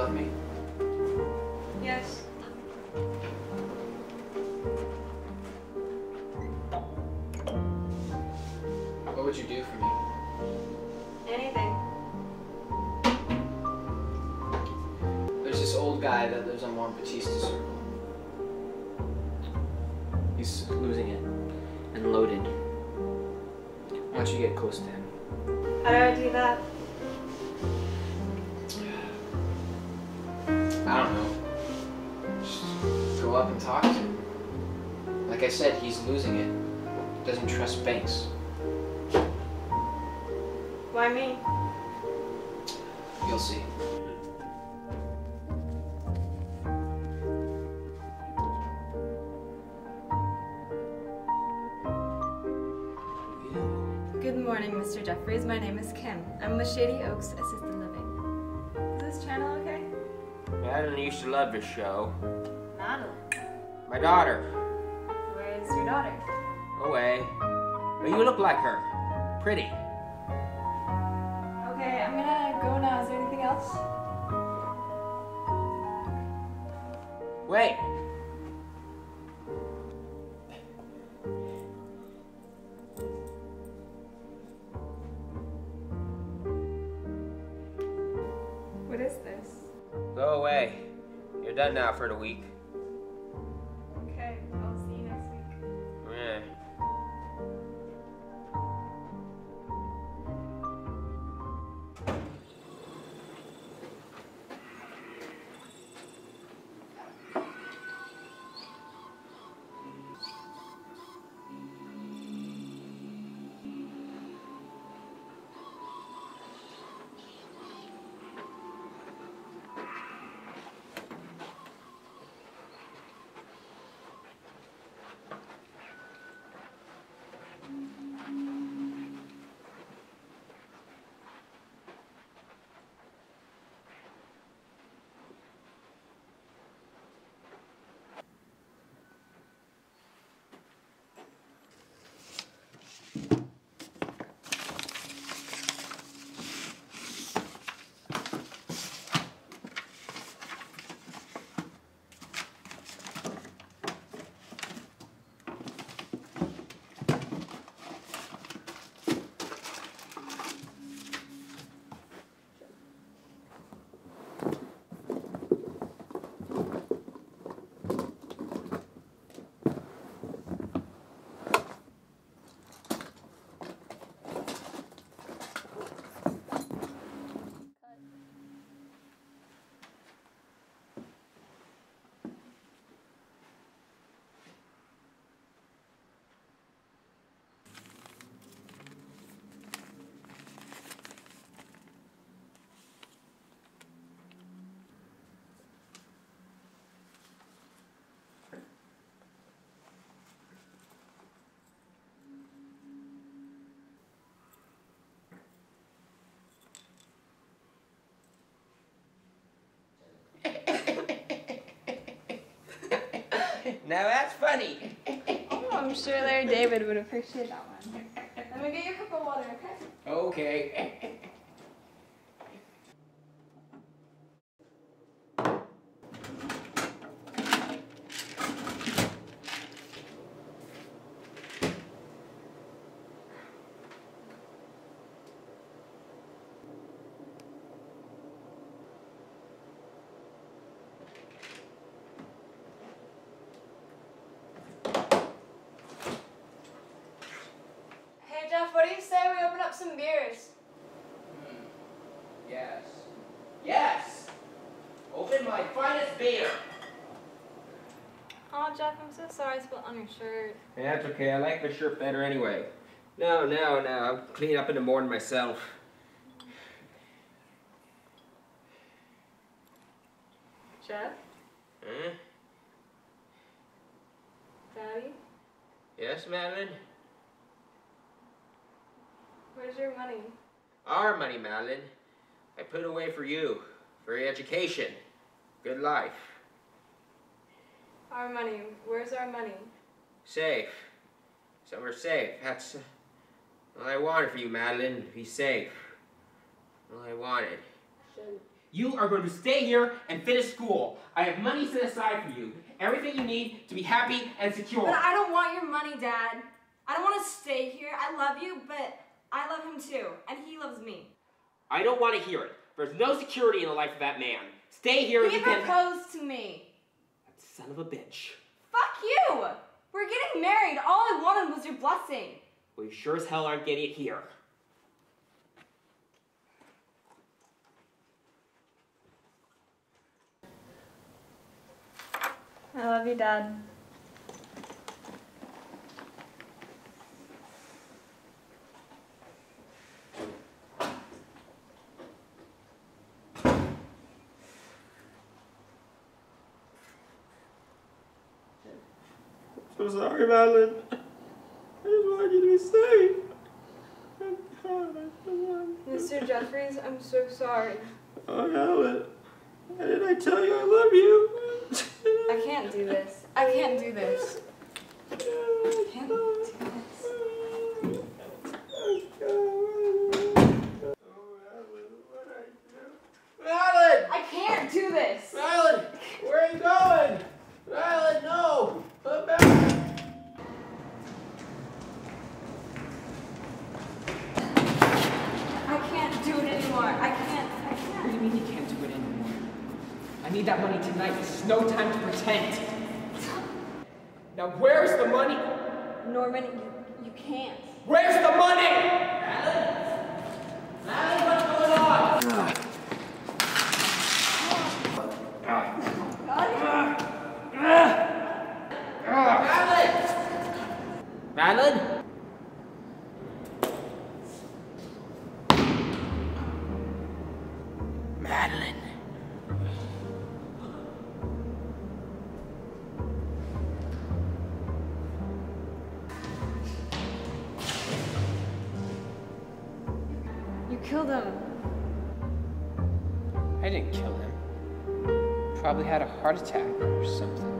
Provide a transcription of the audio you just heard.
love me? Yes. What would you do for me? Anything. There's this old guy that lives on Juan Batista Circle. He's losing it and loaded. Why don't you get close to him? How do I do that? I don't know. Just go up and talk to him. Like I said, he's losing it. Doesn't trust banks. Why me? You'll see. Good morning, Mr. Jeffries. My name is Kim. I'm with Shady Oaks Assisted Living. Is this channel okay? Madeline used to love this show. Madeline. My daughter. Where is your daughter? Away. But you look like her. Pretty. Okay, I'm gonna go now. Is there anything else? Wait. Go away. You're done now for the week. Now that's funny. Oh, I'm sure Larry David would appreciate that one. Let me get you a cup of water, okay? Okay. Hey Jeff, what do you say we open up some beers? Mm. Yes. Yes! Open my finest beer. Oh Jeff, I'm so sorry I spilled on your shirt. Yeah, that's okay. I like my shirt better anyway. No, no, no. I'll clean up in the morning myself. Jeff? Huh? Daddy? Yes, Madeline? Where's your money? Our money, Madeline. I put away for you, for your education. Good life. Our money. Where's our money? Safe. Somewhere safe. That's uh, all I wanted for you, Madeline. Be safe. All I wanted. You are going to stay here and finish school. I have money set aside for you. Everything you need to be happy and secure. But I don't want your money, Dad. I don't want to stay here. I love you, but I love him too, and he loves me. I don't want to hear it. There's no security in the life of that man. Stay here and He you can. proposed to me. That Son of a bitch. Fuck you! We're getting married. All I wanted was your blessing. Well, you sure as hell aren't getting it here. I love you, Dad. So sorry, Madeline. I just wanted you to be safe. God, I just want- Mr. Jeffries, I'm so sorry. Oh, Helen. Why did I tell you I love you? I can't do this. I can't do this. I can't do this. Madeline! I can't do this. Madeline! Where are you going? Madeline, no! Come back! I can't do it anymore. I can't. I What do can't. mean you can't do it anymore? I need that money tonight. There's no time to pretend. Now, where's the money? Norman, you, you can't. Where's killed him. I didn't kill him. Probably had a heart attack or something.